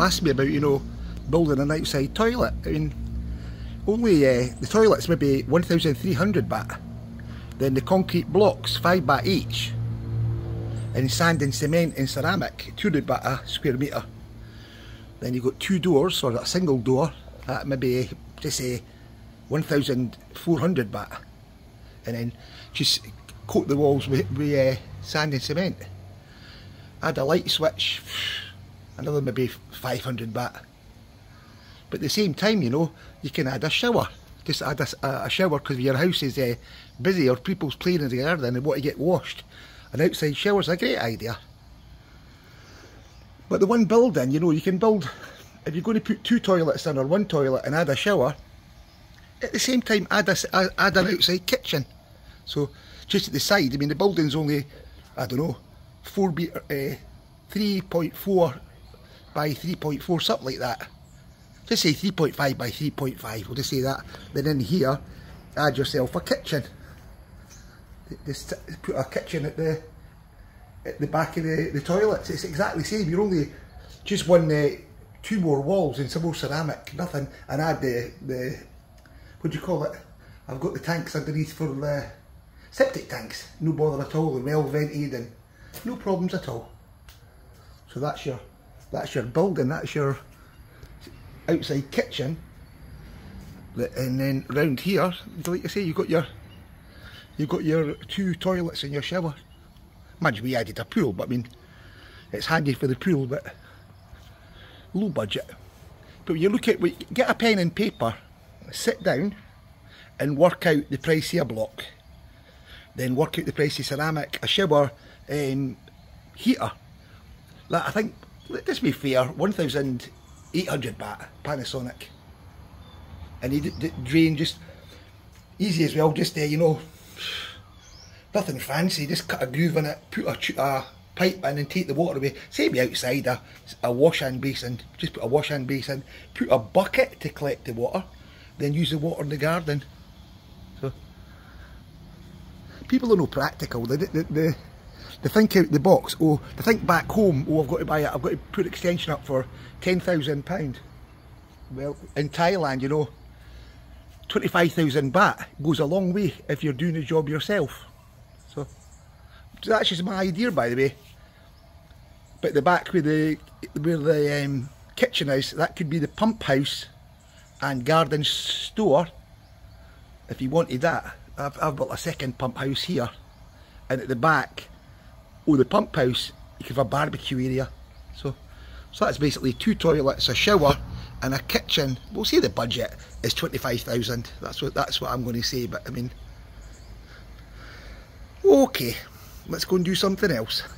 asked me about, you know, building an outside toilet. I mean, only uh, the toilet's maybe 1,300 baht. Then the concrete blocks, 5 baht each. And sand and cement and ceramic, 200 baht a square metre. Then you've got two doors, or a single door, at maybe, just say, 1,400 baht. And then just coat the walls with, with uh, sand and cement. Add a light switch, another maybe 500 baht. But at the same time, you know, you can add a shower. Just add a, a shower because your house is uh, busy or people's playing in the garden and want to get washed. An outside shower's a great idea. But the one building, you know, you can build, if you're going to put two toilets in or one toilet and add a shower, at the same time add, a, add an outside kitchen. So just at the side, I mean the building's only, I don't know, 4 metre, uh, 3.4 by 3.4, something like that. Just say 3.5 by 3.5, we'll just say that. Then in here, add yourself a kitchen. Just put a kitchen at the at the back of the, the toilets. It's exactly the same. You're only just one, uh, two more walls and some more ceramic, nothing, and add the, the what do you call it? I've got the tanks underneath for the septic tanks. No bother at all. They're well vented and no problems at all. So that's your that's your building. That's your outside kitchen. And then round here, like I say, you've got your you've got your two toilets and your shower. Imagine we added a pool, but I mean, it's handy for the pool, but low budget. But you look at, get a pen and paper, sit down and work out the price of a block. Then work out the price of ceramic, a shower, um, heater. Like, I think, let's be fair, 1,800 baht, Panasonic. And you drain just easy as well, just there, uh, you know, nothing fancy, just cut a groove in it, put a, a pipe in and take the water away. Same outside, a, a wash hand basin, just put a wash hand basin, put a bucket to collect the water, then use the water in the garden. So, people are no practical, they, they, they, they think out the box, oh, they think back home, oh, I've got to buy it, I've got to put extension up for £10,000. Well, in Thailand, you know, 25,000 baht goes a long way if you're doing the job yourself. So, that's just my idea by the way. But the back where the where the um, kitchen is, that could be the pump house and garden store. If you wanted that, I've, I've got a second pump house here. And at the back, oh the pump house, you could have a barbecue area. So, so that's basically two toilets, a shower, and a kitchen. We'll say the budget is twenty five thousand. That's what that's what I'm going to say. But I mean, Okay, let's go and do something else.